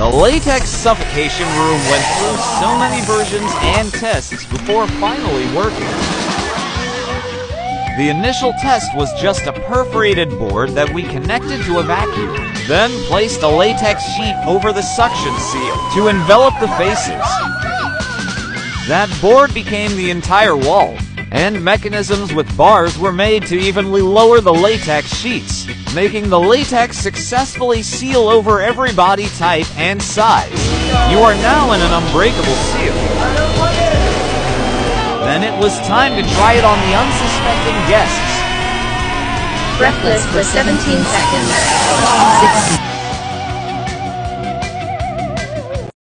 The latex suffocation room went through so many versions and tests before finally working. The initial test was just a perforated board that we connected to a vacuum, then placed a latex sheet over the suction seal to envelop the faces. That board became the entire wall, and mechanisms with bars were made to evenly lower the latex sheets, making the latex successfully seal over every body type and size. You are now in an unbreakable seal. Then it was time to try it on the unsuspecting guests. Breathless for 17 seconds. 16.